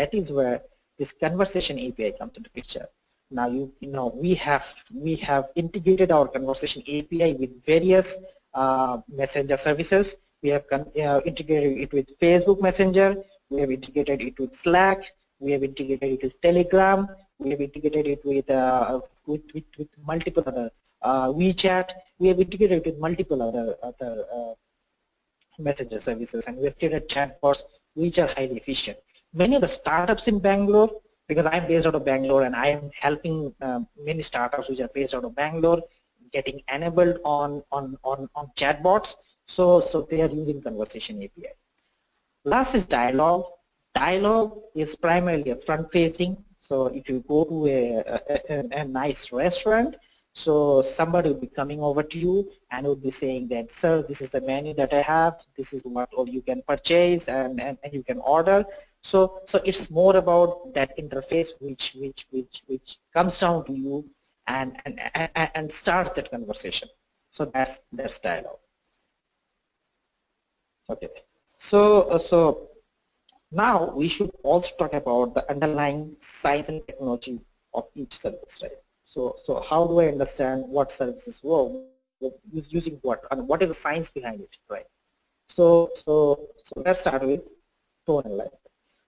that is where this conversation API comes into picture. Now you, you know we have we have integrated our conversation API with various uh, messenger services. We have uh, integrated it with Facebook Messenger. We have integrated it with Slack. We have integrated it with Telegram. We have integrated it with uh, with, with, with, multiple other uh, WeChat. We have integrated it with multiple other other uh, messenger services, and we have created chatbots which are highly efficient many of the startups in Bangalore, because I'm based out of Bangalore and I am helping uh, many startups which are based out of Bangalore getting enabled on, on, on, on chatbots. So, so they are using conversation API. Last is dialogue. Dialogue is primarily a front facing. So if you go to a, a, a nice restaurant, so somebody will be coming over to you and will be saying that, sir, this is the menu that I have, this is what you can purchase and, and, and you can order. So, so it's more about that interface which, which, which, which comes down to you and, and, and, and starts that conversation. So that's, that's dialogue. Okay. So, uh, so now we should also talk about the underlying science and technology of each service, right? So, so how do I understand what services work, using what, and what is the science behind it, right? So, so, so let's start with tone analysis.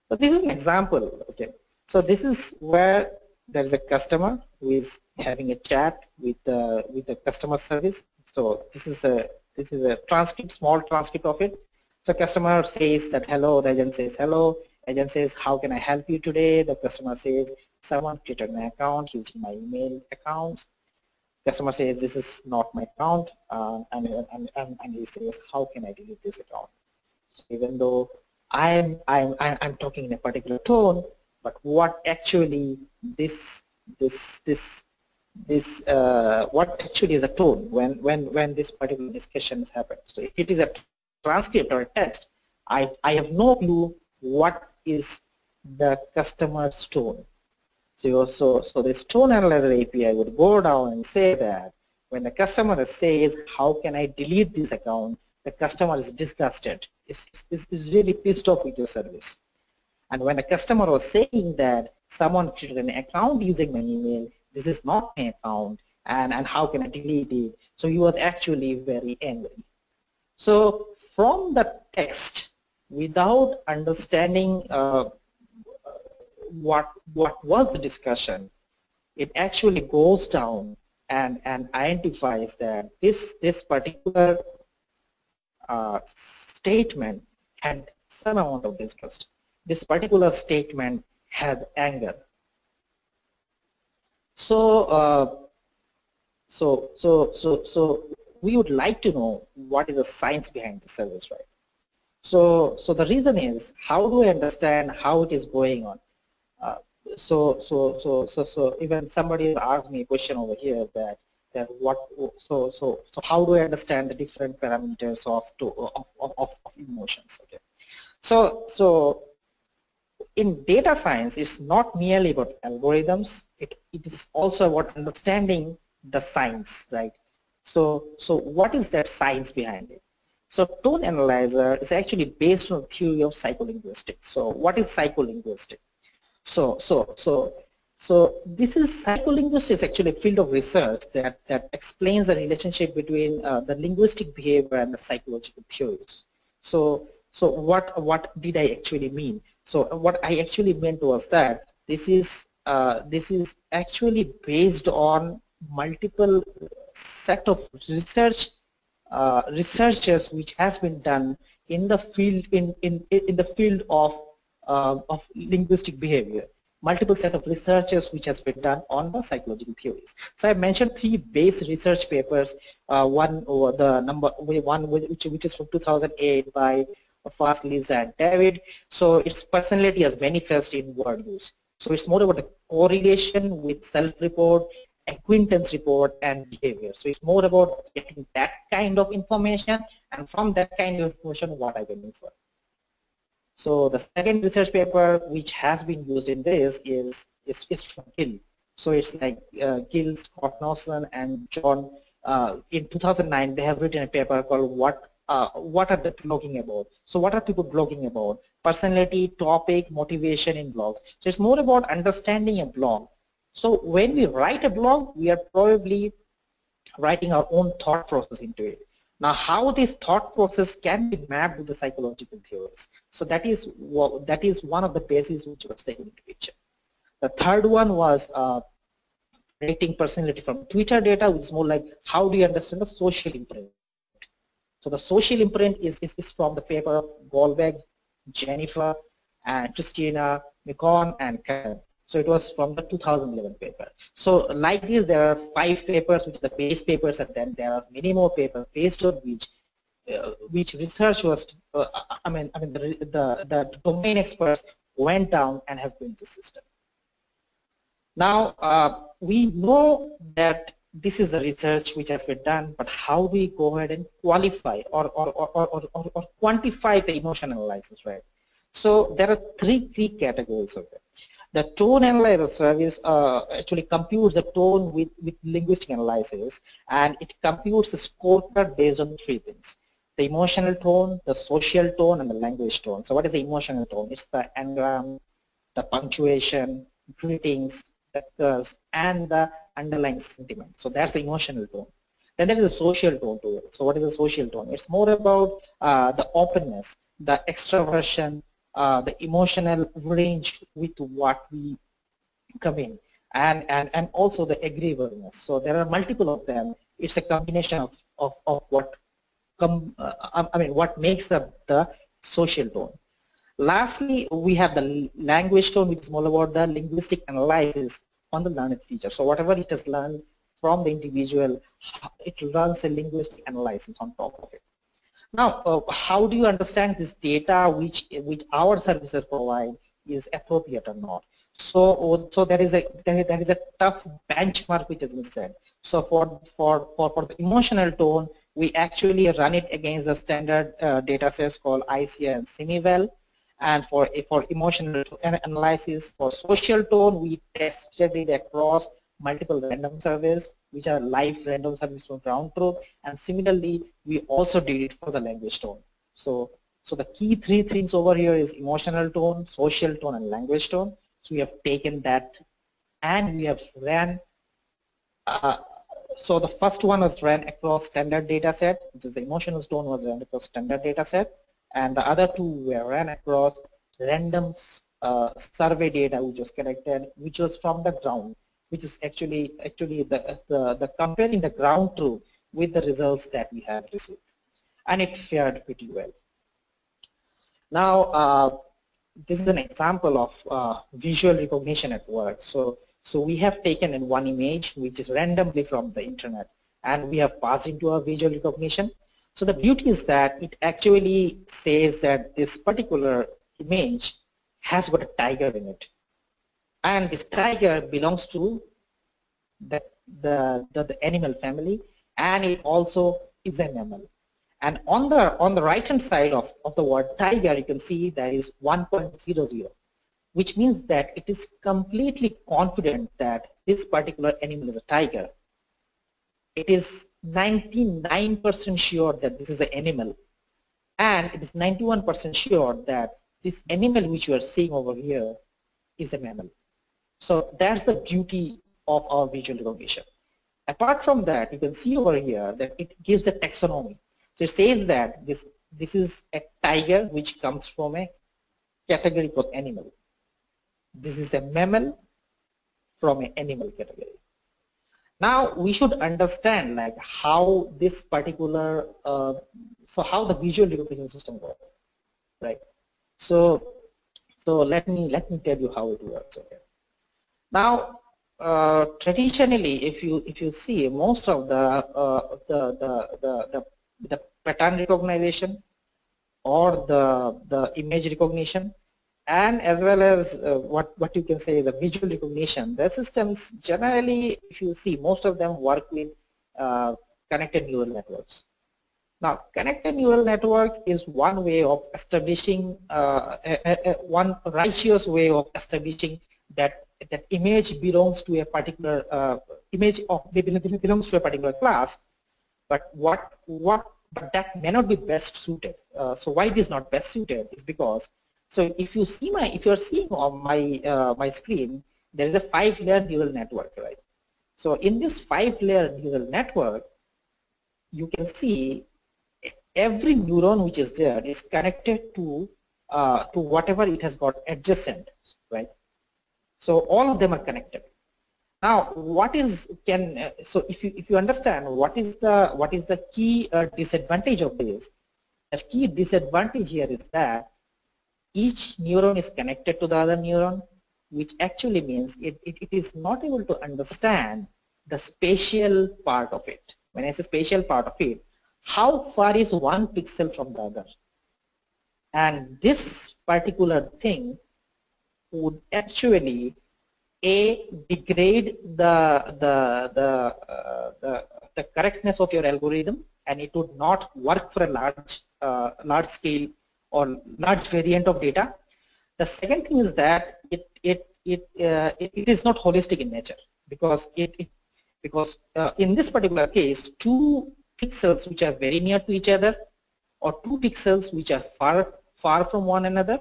So this is an example. Okay. So this is where there is a customer who is having a chat with uh, with the customer service. So this is a this is a transcript, small transcript of it. So customer says that hello. The agent says hello. Agent says how can I help you today? The customer says someone created my account using my email account. Customer says this is not my account, uh, and, and, and, and he says how can I delete this account? So even though I'm, I'm, I'm talking in a particular tone, but what actually this, this, this, this, uh, what actually is a tone when, when, when this particular discussion has happened. So if it is a transcript or a text, I, I have no clue what is the customer's tone. So, so, so this tone analyzer API would go down and say that when the customer says, how can I delete this account, the customer is disgusted, is, is, is really pissed off with your service. And when the customer was saying that someone created an account using my email, this is not my account, and, and how can I delete it? So he was actually very angry. So from the text, without understanding uh, what what was the discussion, it actually goes down and, and identifies that this this particular uh, statement had some amount of disgust. This particular statement had anger. So, uh, so, so, so, so we would like to know what is the science behind the service, right? So, so the reason is how do I understand how it is going on? Uh, so, so, so, so, so even somebody asked me a question over here that Uh, what so so so how do I understand the different parameters of to, of, of, of emotions okay so so in data science, it's not merely about algorithms. It, it is also about understanding the science, right? So, so what is that science behind it? So tone analyzer is actually based on theory of psycholinguistics. So what is psycholinguistics? So, so, so, so this is psycholinguistics actually a field of research that, that explains the relationship between uh, the linguistic behavior and the psychological theories. So, so what, what did I actually mean? So what I actually meant was that this is, uh, this is actually based on multiple set of research uh, researchers which has been done in the field in in in the field of uh, of linguistic behavior multiple set of researchers which has been done on the psychological theories. So I mentioned three base research papers. Uh, one, uh, the number one which which is from 2008 by Fast, Lisa, and David. So its personality as manifest in word use. So it's more about the correlation with self-report acquaintance report and behavior. So it's more about getting that kind of information and from that kind of information what I can infer. So the second research paper which has been used in this is, is, is from Gill. So it's like uh, Gill, Scott Nowson, and John. Uh, in 2009, they have written a paper called "What uh, What Are They Blogging About?" So what are people blogging about? Personality, topic, motivation in blogs. So it's more about understanding a blog so when we write a blog, we are probably writing our own thought process into it. Now, how this thought process can be mapped to the psychological theories. So that is that is one of the bases which was taken into picture. The third one was uh, rating personality from Twitter data, which is more like how do you understand the social imprint. So the social imprint is, is, is from the paper of Goldberg, Jennifer, and Christina, McCon, and Karen. So it was from the 2011 paper. So like this, there are five papers which are the base papers, and then there are many more papers based on which uh, which research was. Uh, I mean, I mean the, the the domain experts went down and have built the system. Now uh, we know that this is the research which has been done, but how we go ahead and qualify or or, or, or, or, or quantify the emotion analysis, right? So there are three key categories of it. The tone analyzer service uh, actually computes the tone with, with linguistic analysis and it computes the scorecard based on three things. The emotional tone, the social tone, and the language tone. So what is the emotional tone? It's the n-gram, the punctuation, greetings, the curves, and the underlying sentiment. So that's the emotional tone. Then there is a social tone to it. So what is the social tone? It's more about uh, the openness, the extroversion, uh, the emotional range with what we come in and, and, and also the agreeableness. So there are multiple of them. It's a combination of, of, of what come, uh, I mean, what makes up the social tone. Lastly, we have the language tone, which is more about the linguistic analysis on the learned feature. So whatever it has learned from the individual, it runs a linguistic analysis on top of it. Now, uh, how do you understand this data which which our services provide is appropriate or not? So, so there is a there, is a tough benchmark which has been set. So for for for for the emotional tone, we actually run it against the standard uh, data sets called ISEAR and SemEval. And for for emotional analysis, for social tone, we tested it across multiple random surveys which are live random surveys from ground truth and similarly we also did it for the language tone. So so the key three things over here is emotional tone social tone and language tone. So we have taken that and we have ran uh, so the first one was ran across standard data set which is the emotional tone was ran across standard data set and the other two were ran across random uh, survey data which was collected which was from the ground which is actually actually the, the, the comparing the ground truth with the results that we have received. And it fared pretty well. Now, uh, this is an example of uh, visual recognition at work. So, so we have taken in one image, which is randomly from the internet, and we have passed into a visual recognition. So the beauty is that it actually says that this particular image has got a tiger in it and this tiger belongs to the, the, the, the, animal family and it also is a mammal. And on the on the right hand side of, of the word tiger you can see there is 1.00 which means that it is completely confident that this particular animal is a tiger. It is 99% sure that this is an animal and it is 91% sure that this animal which you are seeing over here is a mammal. So that's the beauty of our visual recognition. Apart from that, you can see over here that it gives a taxonomy. So it says that this, this is a tiger which comes from a category called animal. This is a mammal from an animal category. Now we should understand like how this particular, uh, so how the visual recognition system works, right? So, so let me let me tell you how it works. Okay. Now, uh, traditionally, if you if you see most of the uh, the, the the the the pattern recognition or the the image recognition and as well as uh, what, what you can say is a visual recognition. The systems generally, if you see, most of them work with uh, connected neural networks. Now, connected neural networks is one way of establishing, uh, a, a, one righteous way of establishing that that image belongs to a particular uh, image of belongs to a particular class. But what what but that may not be best suited. Uh, so why it is not best suited is because so if you see my, if you're seeing on my uh, my screen, there is a five-layer neural network, right? So in this five-layer neural network, you can see every neuron which is there is connected to uh, to whatever it has got adjacent? So all of them are connected. Now, what is can so if you if you understand what is the what is the key uh, disadvantage of this? The key disadvantage here is that each neuron is connected to the other neuron, which actually means it, it, it is not able to understand the spatial part of it. When I say spatial part of it, how far is one pixel from the other? And this particular thing would actually a degrade the the the, uh, the the correctness of your algorithm and it would not work for a large uh, large scale or large variant of data. The second thing is that it it it uh, it, it is not holistic in nature because it, it because uh, in this particular case two pixels which are very near to each other or two pixels which are far far from one another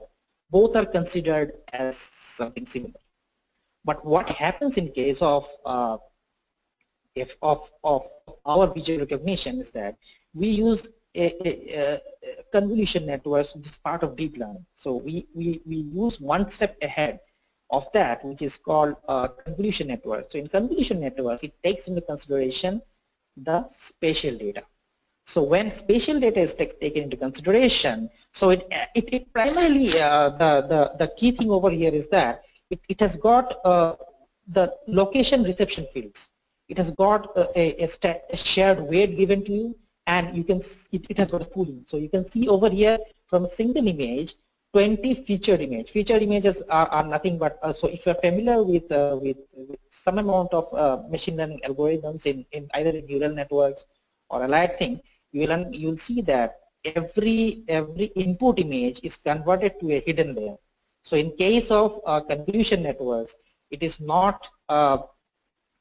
both are considered as something similar but what happens in case of uh, if of, of our visual recognition is that we use a, a, a convolution networks, which is part of deep learning. So we, we, we use one step ahead of that, which is called uh, convolution network. So in convolution networks, it takes into consideration the spatial data. So when spatial data is taken into consideration, so it, it, it primarily, uh, the, the, the key thing over here is that it, it has got uh, the location reception fields. It has got a, a, a shared weight given to you and you can it, it has got a pooling. So you can see over here from a single image 20 featured image. Featured images are, are nothing but uh, so if you're familiar with, uh, with, with some amount of uh, machine learning algorithms in, in either in neural networks or allied thing, you will you'll see that every every input image is converted to a hidden layer. So in case of uh, convolution networks, it is not uh,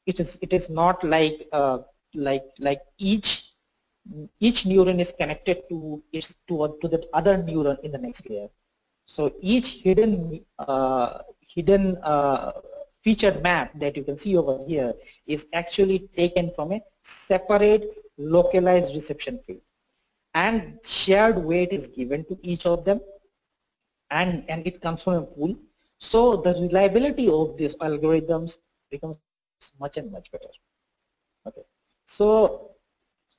it is it is not like uh, like like each each neuron is connected to its to, to that other neuron in the next layer. So each hidden uh, hidden uh, featured map that you can see over here is actually taken from a separate localized reception field and shared weight is given to each of them and, and it comes from a pool. So the reliability of these algorithms becomes much and much better. Okay. So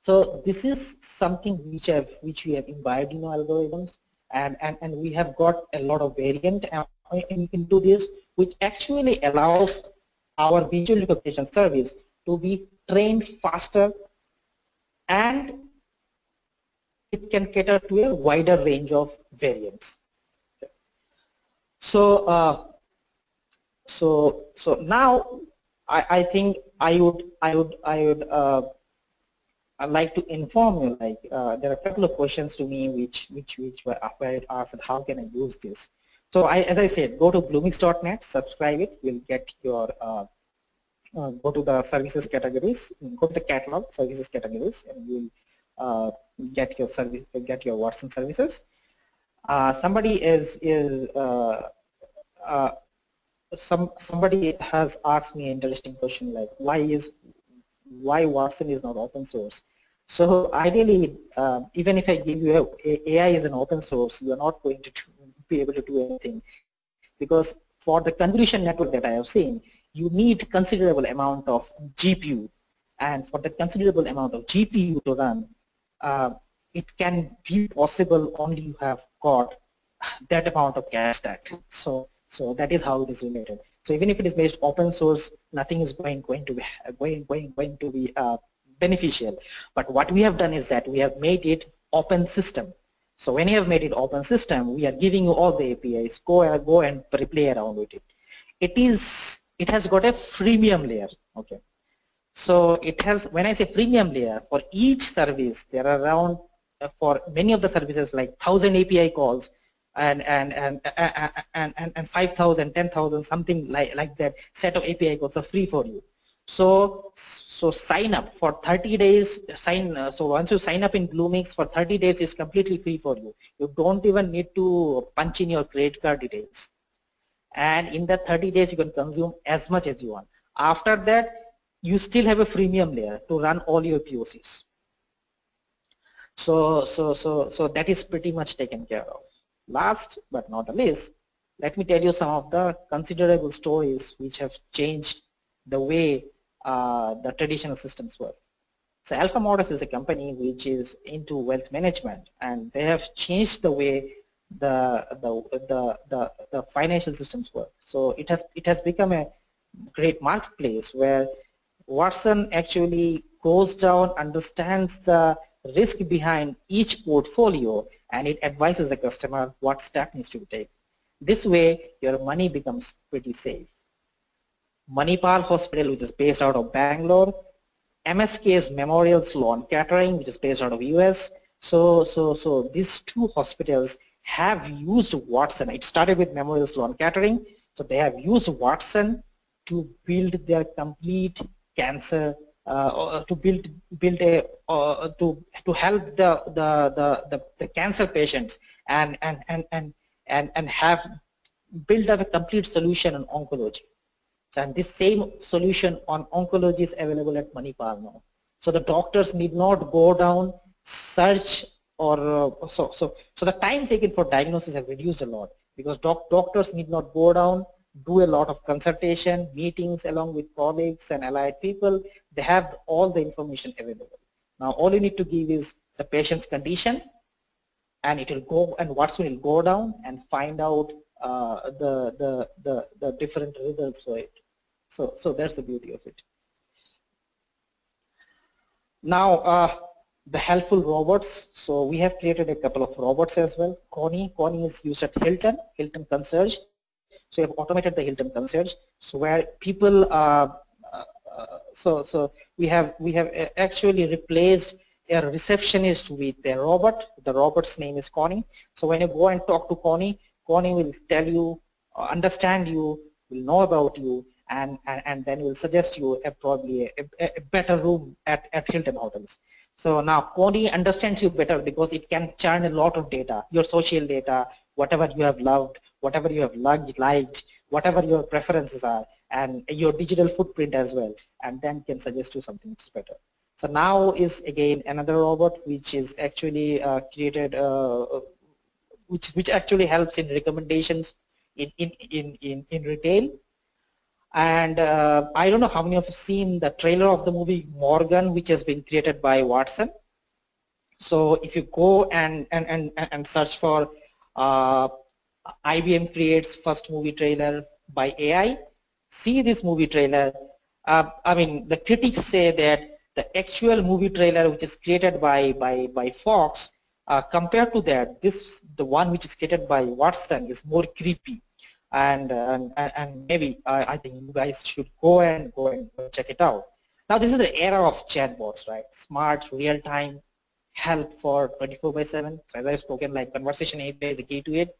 so this is something which have which we have imbibed in our algorithms, and and and we have got a lot of variant uh, in, into this, which actually allows our visual recognition service to be trained faster, and it can cater to a wider range of variants. So uh, so so now I, I think I would I would I would uh, I'd like to inform you, like, uh, there are a couple of questions to me which, which, which were, asked, how can I use this? So I, as I said, go to Bluemix.net, subscribe it, you'll get your, uh, uh, go to the services categories, go to the catalog services categories, and you'll uh, get your service, get your Watson services. Uh, somebody is is uh, uh, some somebody has asked me an interesting question like why is why Watson is not open source. So ideally, uh, even if I give you a, AI is an open source, you are not going to be able to do anything because for the convolution network that I have seen, you need considerable amount of GPU and for the considerable amount of GPU to run, uh, it can be possible only you have got that amount of gas stack. So, so that is how it is related. So even if it is based open source, nothing is going going to be going going going to be uh, beneficial. But what we have done is that we have made it open system. So when you have made it open system, we are giving you all the APIs. Go and go and play around with it. It is it has got a freemium layer. Okay. So it has when I say premium layer for each service there are around uh, for many of the services like thousand API calls and and and and and, and 5,000, 10,000 something like like that set of API calls are free for you. So so sign up for 30 days. Sign uh, so once you sign up in Bluemix for 30 days is completely free for you. You don't even need to punch in your credit card details. And in that 30 days you can consume as much as you want. After that you still have a freemium layer to run all your POCs. So so so so that is pretty much taken care of. Last but not the least, let me tell you some of the considerable stories which have changed the way uh, the traditional systems work. So Alpha Modus is a company which is into wealth management and they have changed the way the, the, the, the, the financial systems work. So it has, it has become a great marketplace where Watson actually goes down, understands the risk behind each portfolio and it advises the customer what step needs to be taken. This way your money becomes pretty safe. Manipal Hospital which is based out of Bangalore, MSK's Memorial Sloan Kettering which is based out of US. So, so, so these two hospitals have used Watson. It started with Memorial Sloan Kettering. So they have used Watson to build their complete cancer uh, uh, to build build a uh, to to help the, the the the the cancer patients and and and and and and have build up a complete solution on oncology. And this same solution on oncology is available at Manipal now. So the doctors need not go down, search or uh, so so so the time taken for diagnosis have reduced a lot because doc doctors need not go down do a lot of consultation, meetings along with colleagues and allied people. They have all the information available. Now all you need to give is the patient's condition and it will go and Watson will go down and find out uh, the, the, the, the different results for it. So, so that's the beauty of it. Now, uh, the helpful robots. So we have created a couple of robots as well. Connie, Connie is used at Hilton, Hilton Concierge. So we have automated the Hilton concierge. So where people, uh, uh, so so we have we have actually replaced a receptionist with a robot. The robot's name is Connie. So when you go and talk to Connie, Connie will tell you, uh, understand you, will know about you, and and, and then will suggest you a, probably a, a better room at, at Hilton hotels. So now Connie understands you better because it can churn a lot of data, your social data, whatever you have loved, whatever you have liked, whatever your preferences are, and your digital footprint as well, and then can suggest you something that's better. So now is again another robot which is actually uh, created, uh, which which actually helps in recommendations in in in in, in retail. And uh, I don't know how many of you have seen the trailer of the movie Morgan, which has been created by Watson. So if you go and and and, and search for uh, IBM creates first movie trailer by AI. See this movie trailer. Uh, I mean, the critics say that the actual movie trailer which is created by, by, by Fox, uh, compared to that, this the one which is created by Watson is more creepy. And, and, and maybe I think you guys should go and go and check it out. Now this is the era of chatbots, right? Smart, real-time help for 24 by 7. So as I've spoken, like conversation API is the key to it.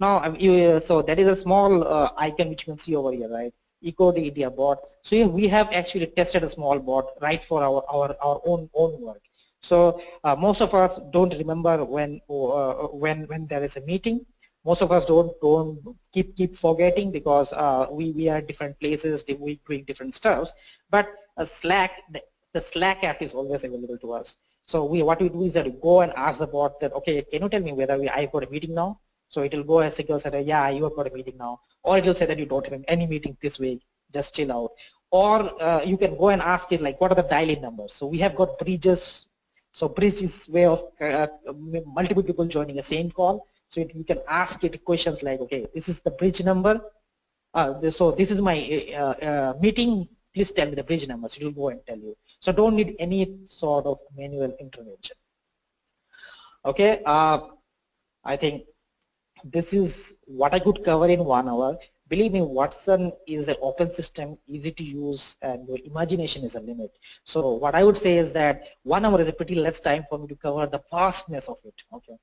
Now, you, so that is a small uh, icon which you can see over here, right? Eco the India bot. So here we have actually tested a small bot right for our our our own own work. So uh, most of us don't remember when uh, when when there is a meeting. Most of us don't don't keep keep forgetting because uh, we we are different places, we doing different stuffs. But Slack, the, the Slack app is always available to us. So we what we do is that we go and ask the bot that okay, can you tell me whether we I've got a meeting now? So it will go as and say, yeah, you have got a meeting now or it will say that you don't have any meeting this week, just chill out. Or uh, you can go and ask it like, what are the dial-in numbers? So we have got bridges. So bridge is way of uh, multiple people joining a same call. So it, you can ask it questions like, okay, this is the bridge number. Uh, so this is my uh, uh, meeting. Please tell me the bridge number. So it will go and tell you. So don't need any sort of manual intervention. Okay, uh, I think this is what I could cover in one hour. Believe me, Watson is an open system, easy to use, and your imagination is a limit. So what I would say is that one hour is a pretty less time for me to cover the vastness of it. Okay,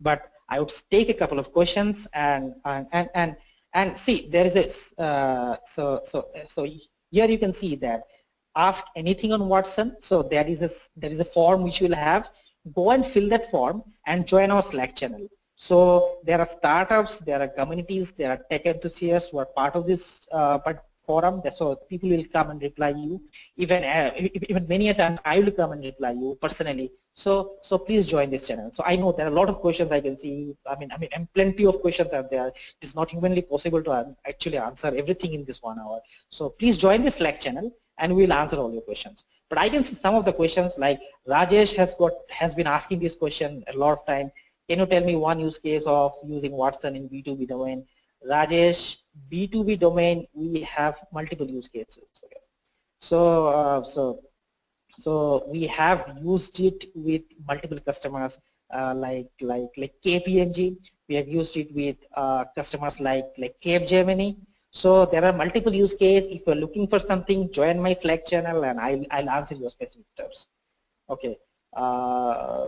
but I would take a couple of questions and and and and, and see there is a uh, so so so here you can see that ask anything on Watson. So there is a there is a form which you will have. Go and fill that form and join our Slack channel. So there are startups, there are communities, there are tech enthusiasts who are part of this uh, forum. So people will come and reply you. Even uh, even many a time I will come and reply you personally. So so please join this channel. So I know there are a lot of questions I can see. I mean I mean and plenty of questions are there. It is not humanly possible to actually answer everything in this one hour. So please join the Slack channel and we'll answer all your questions. But I can see some of the questions like Rajesh has got has been asking this question a lot of time can you tell me one use case of using Watson in B2B domain? Rajesh, B2B domain, we have multiple use cases. So, uh, so, so we have used it with multiple customers uh, like like like KPMG. We have used it with uh, customers like like Capgemini. So there are multiple use cases. If you're looking for something, join my Slack channel and I'll I'll answer your specific stuff. Okay. Uh,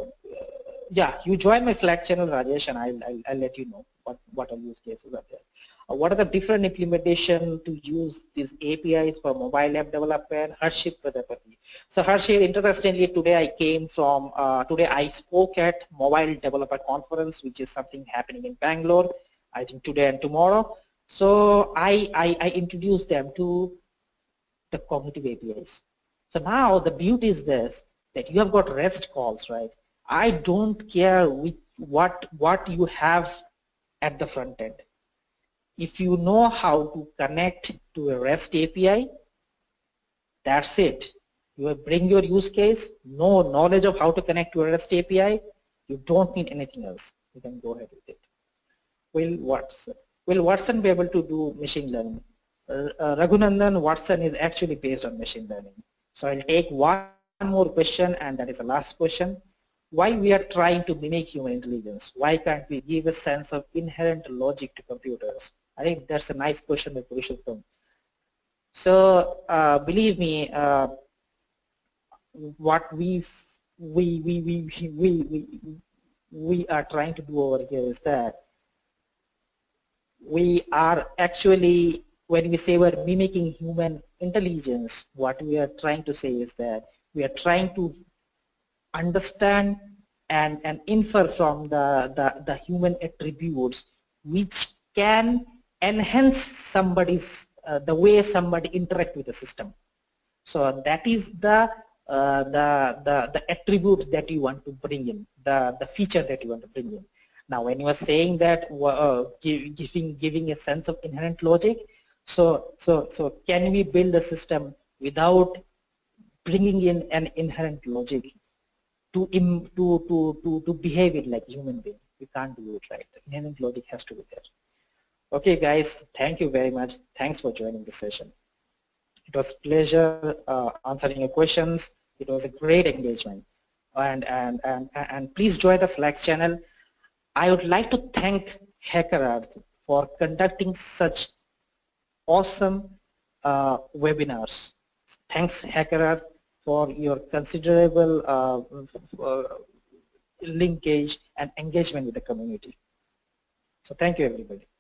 yeah, you join my Slack channel, Rajesh, and I'll, I'll, I'll let you know what, what are use cases are there. Uh, what are the different implementation to use these APIs for mobile app development? Harshit Prajapati. So Harshit, interestingly, today I came from, uh, today I spoke at Mobile Developer Conference, which is something happening in Bangalore, I think today and tomorrow. So I, I, I introduced them to the cognitive APIs. So now the beauty is this, that you have got REST calls, right? I don't care with what what you have at the front end. If you know how to connect to a REST API, that's it. You bring your use case, no knowledge of how to connect to a REST API, you don't need anything else. You can go ahead with it. Will Watson, will Watson be able to do machine learning? Uh, uh, Raghunandan, Watson is actually based on machine learning. So I'll take one more question and that is the last question why we are trying to mimic human intelligence? Why can't we give a sense of inherent logic to computers? I think that's a nice question that Purushottam. So uh, believe me, uh, what we we, we, we, we, we, we are trying to do over here is that we are actually, when we say we're mimicking human intelligence, what we are trying to say is that we are trying to understand and, and infer from the, the, the human attributes which can enhance somebody's uh, the way somebody interact with the system. So that is the uh, the, the the attribute that you want to bring in, the the feature that you want to bring in. Now, when you are saying that uh, giving giving a sense of inherent logic, so so so can we build a system without bringing in an inherent logic to, Im, to, to, to, to behave it like human being. We can't do it right. Inherent logic has to be there. Okay, guys, thank you very much. Thanks for joining the session. It was pleasure uh, answering your questions. It was a great engagement. And, and, and, and please join the Slack channel. I would like to thank HackerEarth for conducting such awesome uh, webinars. Thanks HackerEarth for your considerable uh, linkage and engagement with the community. So thank you everybody.